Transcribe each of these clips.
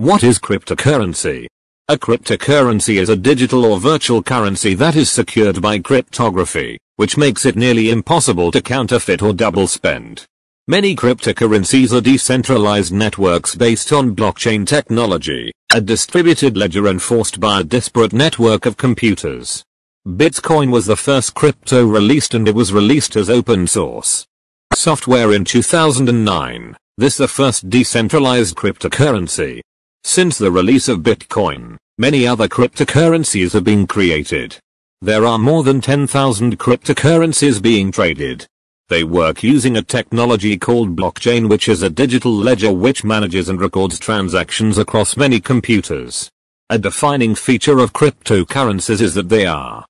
What is cryptocurrency? A cryptocurrency is a digital or virtual currency that is secured by cryptography, which makes it nearly impossible to counterfeit or double spend. Many cryptocurrencies are decentralized networks based on blockchain technology, a distributed ledger enforced by a disparate network of computers. Bitcoin was the first crypto released and it was released as open source software in 2009. This the first decentralized cryptocurrency. Since the release of Bitcoin, many other cryptocurrencies have been created. There are more than 10,000 cryptocurrencies being traded. They work using a technology called blockchain which is a digital ledger which manages and records transactions across many computers. A defining feature of cryptocurrencies is that they are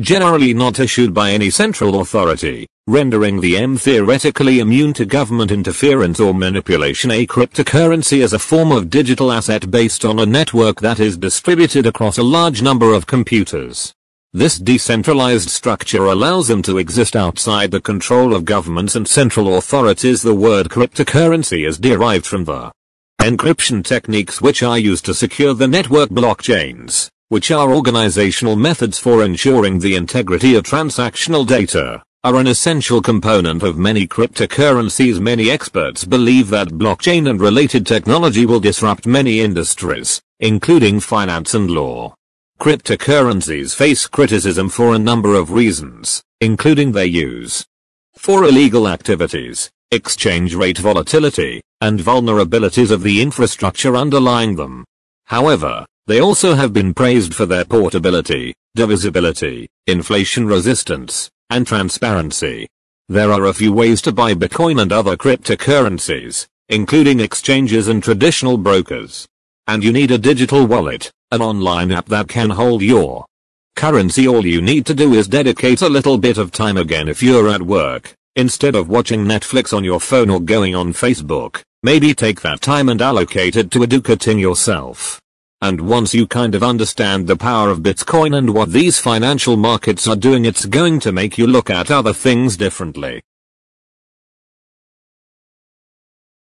generally not issued by any central authority, rendering the M theoretically immune to government interference or manipulation. A cryptocurrency is a form of digital asset based on a network that is distributed across a large number of computers. This decentralized structure allows them to exist outside the control of governments and central authorities. The word cryptocurrency is derived from the encryption techniques which are used to secure the network blockchains, which are organizational methods for ensuring the integrity of transactional data are an essential component of many cryptocurrencies. Many experts believe that blockchain and related technology will disrupt many industries, including finance and law. Cryptocurrencies face criticism for a number of reasons, including their use for illegal activities, exchange rate volatility, and vulnerabilities of the infrastructure underlying them. However, they also have been praised for their portability, divisibility, inflation resistance, and transparency. There are a few ways to buy Bitcoin and other cryptocurrencies, including exchanges and traditional brokers. And you need a digital wallet, an online app that can hold your currency. All you need to do is dedicate a little bit of time again if you're at work, instead of watching Netflix on your phone or going on Facebook, maybe take that time and allocate it to educating yourself. And once you kind of understand the power of Bitcoin and what these financial markets are doing it's going to make you look at other things differently.